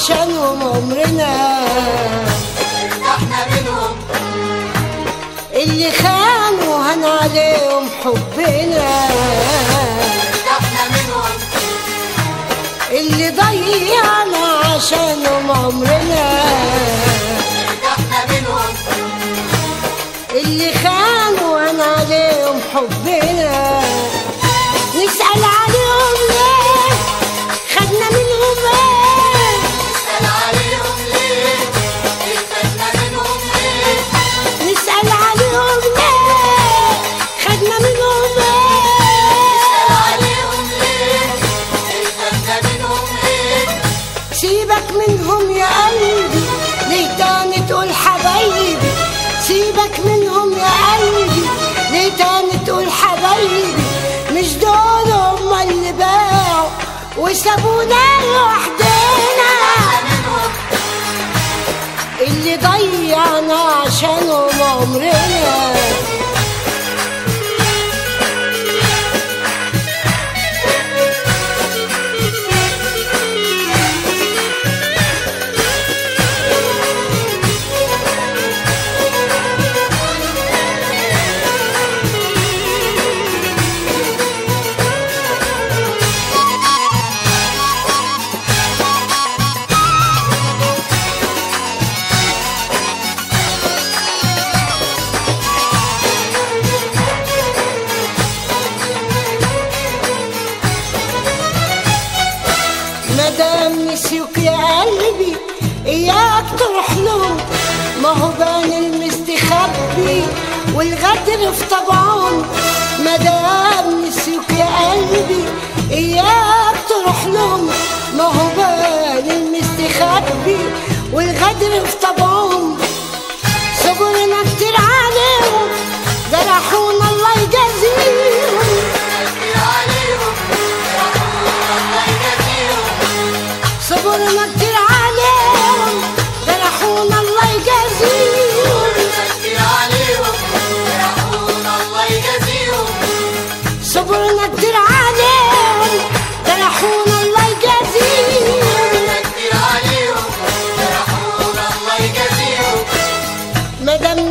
عشانهم عمرنا. ارتحنا منهم. اللي خانوا هن عليهم حبنا. إحنا منهم. اللي ضيعنا عشانهم عمرنا. إحنا منهم. اللي خانوا وسابونا لوحدنا. اللي ضيعنا عشانهم عمرنا. تروح لهم ما هو بان المستخبي والغدر في طبعهم مدام نسيوك يا قلبي إياك تروح لهم ما هو بان المستخبي والغدر في طبعهم صبرنا كتير عليهم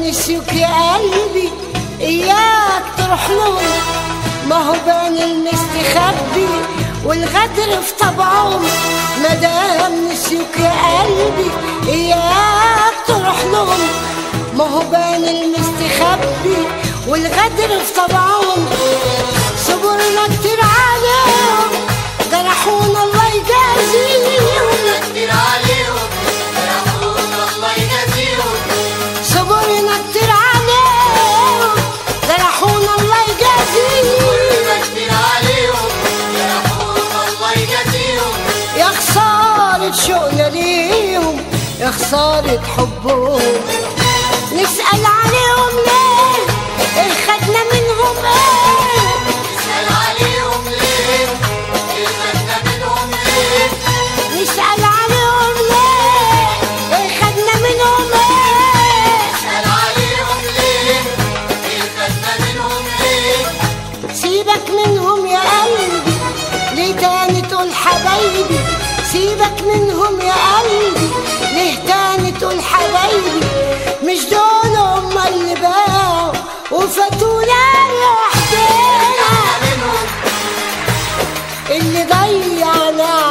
نسيوك يا قلبي إياك تروح لهم ما هو بان المستخبي والغدر في طبعهم. مادام نسيوك يا قلبي إياك تروح لهم ما هو بان المستخبي والغدر في طبعهم. خسارة حبهم نسأل عليهم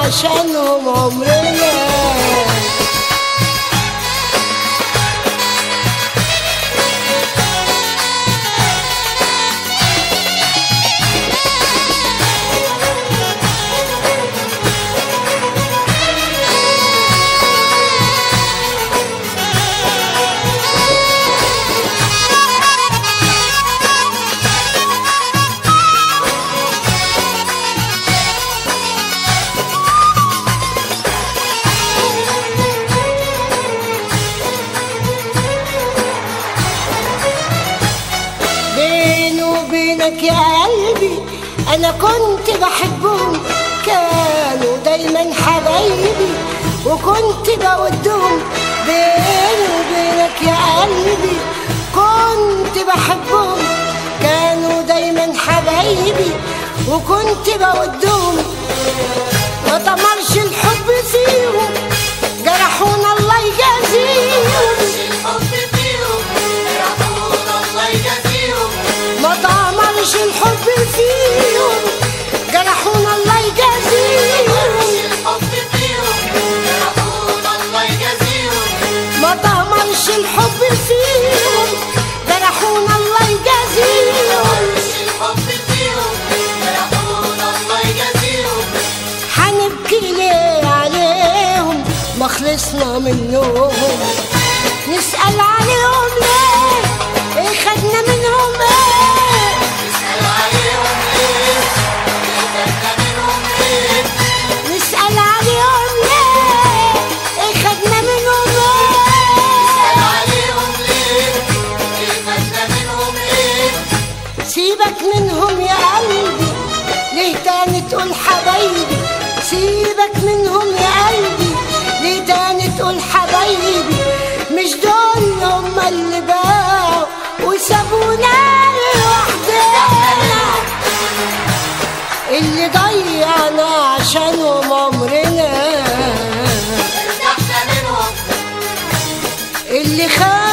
ضيعنا عشانهم عمرنا أنا كنت بحبهم كانوا دايما حبايبي وكنت بودهم بيني وبينك يا قلبي. كنت بحبهم كانوا دايما حبايبي وكنت بودهم. ما طمرش الحب فيهم جرحونا الله يجازيهم. ما طمرش الحب فيهم. yo. اللي خاف